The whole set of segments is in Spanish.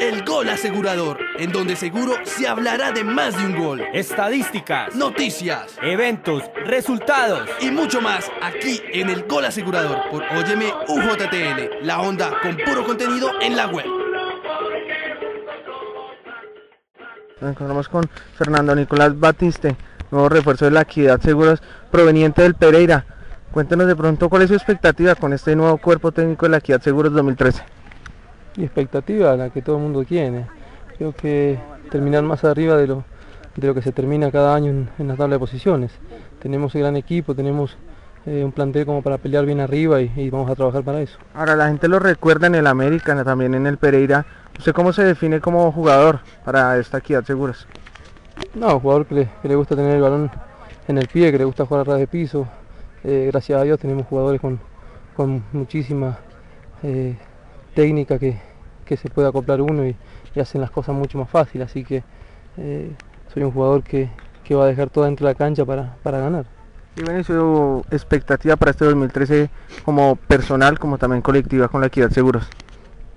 El Gol Asegurador, en donde seguro se hablará de más de un gol. Estadísticas, noticias, eventos, resultados y mucho más aquí en el Gol Asegurador por Óyeme UJTN, la onda con puro contenido en la web. Nos encontramos con Fernando Nicolás Batiste, nuevo refuerzo de la Equidad Seguros proveniente del Pereira. Cuéntenos de pronto cuál es su expectativa con este nuevo cuerpo técnico de la Equidad Seguros 2013 y expectativa la que todo el mundo tiene. Creo que terminar más arriba de lo, de lo que se termina cada año en, en la tabla de posiciones. Tenemos un gran equipo, tenemos eh, un plantel como para pelear bien arriba y, vamos a trabajar para eso. Ahora la gente lo recuerda en el América, también en el Pereira. ¿Usted cómo se define como jugador para esta equidad seguros? No, jugador que le, gusta tener el balón en el pie, que le gusta jugar a ras de piso. Eh, gracias a Dios tenemos jugadores con, con muchísima eh, técnica que, que se puede acoplar uno y, hacen las cosas mucho más fáciles. Así que eh, soy un jugador que, que, va a dejar todo dentro de la cancha para, para ganar. ¿Y bueno, su expectativa para este 2013 como personal, como también colectiva con la Equidad Seguros?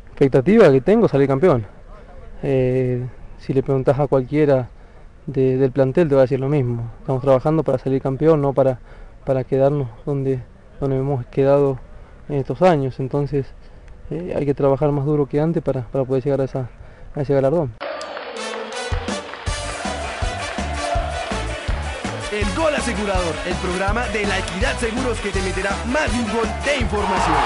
Expectativa que tengo, salir campeón. Eh, si le preguntas a cualquiera del plantel te va a decir lo mismo. Estamos trabajando para salir campeón, no para, para quedarnos donde, donde hemos quedado en estos años. Entonces hay que trabajar más duro que antes para, para poder llegar a, esa, a ese galardón. El Gol Asegurador, el programa de la Equidad Seguros que te meterá más de un gol de información.